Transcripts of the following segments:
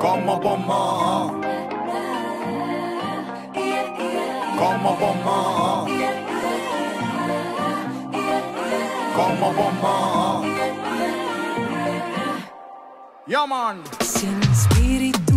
como pomba. Como pomba. Como pomba. Yeah, man. Si el Espíritu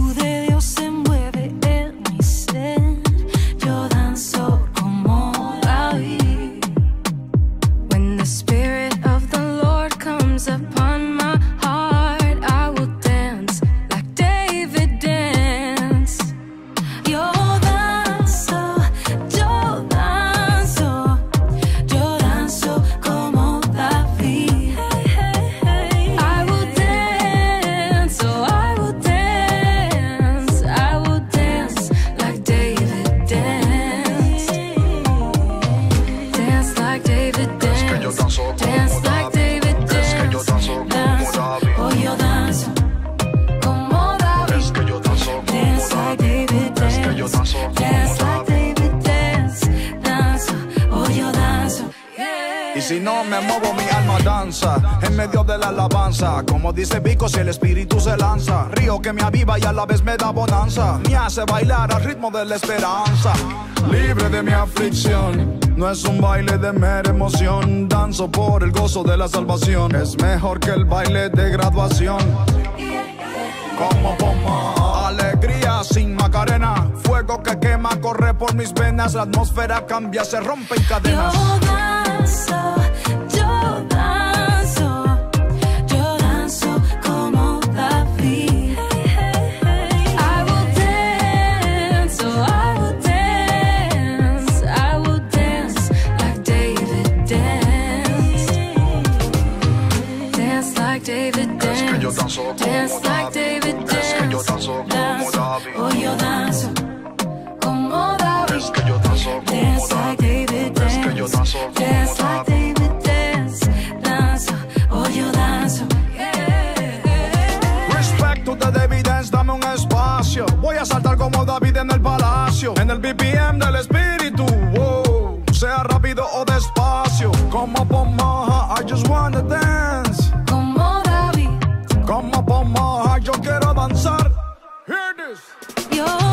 si no me muevo, mi alma danza en medio de la alabanza. Como dice Vico, si el espíritu se lanza, río que me aviva y a la vez me da bonanza. Me hace bailar al ritmo de la esperanza. Libre de mi aflicción, no es un baile de mera emoción. Danzo por el gozo de la salvación. Es mejor que el baile de graduación. Como bomba, alegría sin macarena. Fuego que quema, corre por mis venas. La atmósfera cambia, se rompen cadenas. Yo dance, dance like David dance. Es que yo danzo dance like David dance. Es que David. Oh, yo danzo como David. Es que yo danzo como dance Like David dance. Es que yo danzo dance Like David dance, danzo. Oh, yo danzo. Yeah. Respecto de David dance, dame un espacio. Voy a saltar como David en el palacio, en el BPM del espíritu. Wow. Sea rápido o de como pomoja, I just wanna dance. Como David. Como pomoja, yo quiero danzar. Hear this. Yo.